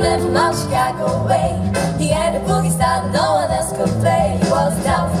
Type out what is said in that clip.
From my Chicago way. He had a boogie style no one else could play. He was a tough